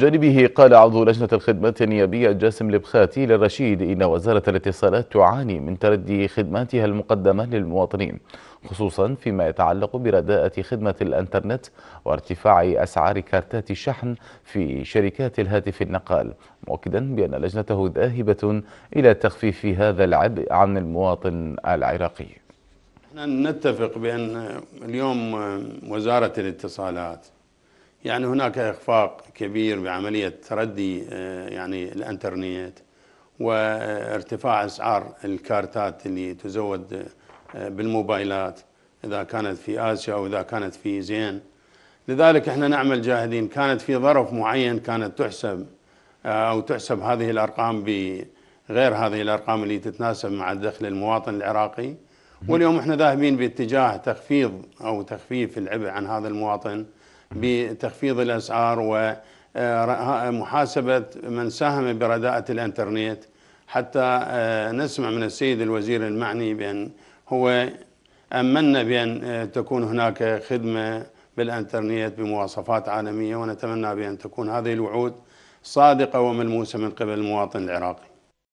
جانبه قال عضو لجنة الخدمات النيابية جاسم لبخاتي للرشيد إن وزارة الاتصالات تعاني من تردي خدماتها المقدمة للمواطنين خصوصا فيما يتعلق برداءة خدمة الإنترنت وارتفاع أسعار كارتات الشحن في شركات الهاتف النقال مؤكدا بأن لجنته ذاهبة إلى تخفيف هذا العبء عن المواطن العراقي. نتفق بأن اليوم وزارة الاتصالات يعني هناك إخفاق كبير بعملية تردي آه، يعني الإنترنت وارتفاع أسعار الكارتات اللي تزود آه، بالموبايلات إذا كانت في آسيا أو إذا كانت في زين. لذلك إحنا نعمل جاهدين. كانت في ظرف معين كانت تحسب آه، أو تحسب هذه الأرقام بغير هذه الأرقام اللي تتناسب مع دخل المواطن العراقي. واليوم إحنا ذاهبين باتجاه تخفيض أو تخفيف العبء عن هذا المواطن. بتخفيض الأسعار ومحاسبة من ساهم برداءة الإنترنت. حتى آه، نسمع من السيد الوزير المعني بأن هو أمنا بأن آه، تكون هناك خدمة بالإنترنت بمواصفات عالمية ونتمنى بأن تكون هذه الوعود صادقة وملموسة من قبل المواطن العراقي.